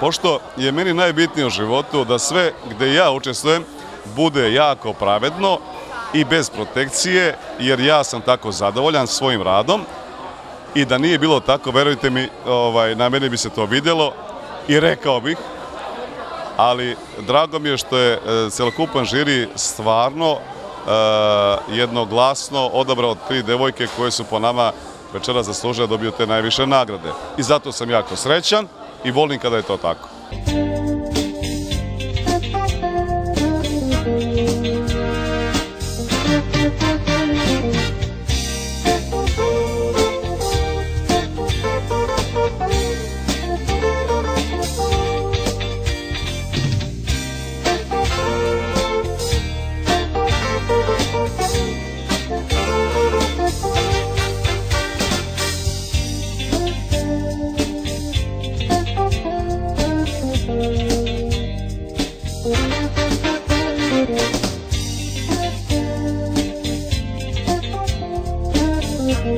Pošto je meni najbitnije u životu da sve gde ja učestvujem bude jako pravedno i bez protekcije, jer ja sam tako zadovoljan svojim radom. I da nije bilo tako, verujte mi, ovaj, na meni bi se to vidjelo i rekao bih, ali drago mi je što je e, celokupan žiri stvarno e, jednoglasno odabrao tri devojke koje su po nama večera zaslužile da dobiju te najviše nagrade. I zato sam jako srećan i volim kada je to tako. thank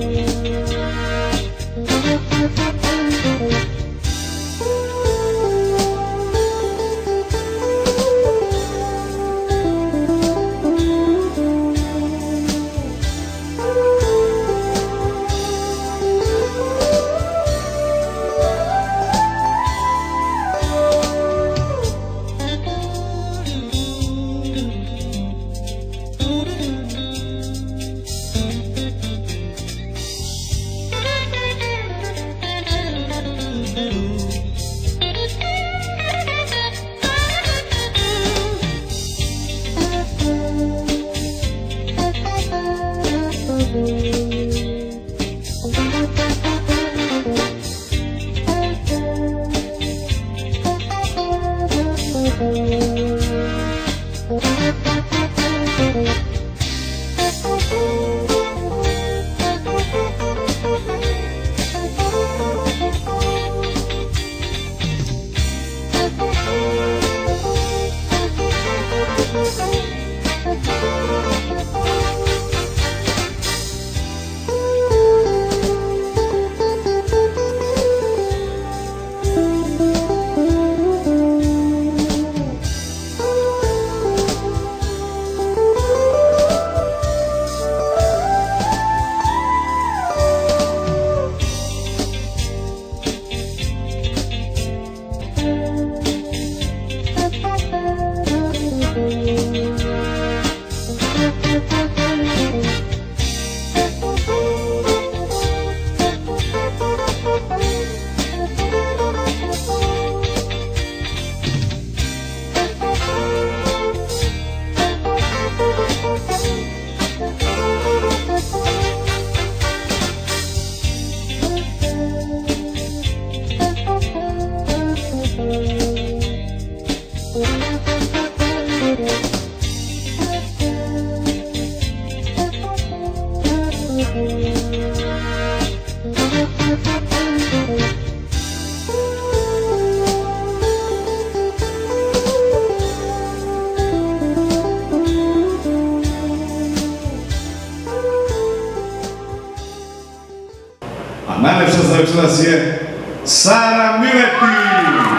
you. Música najlepša za večeras je Sara Miletić.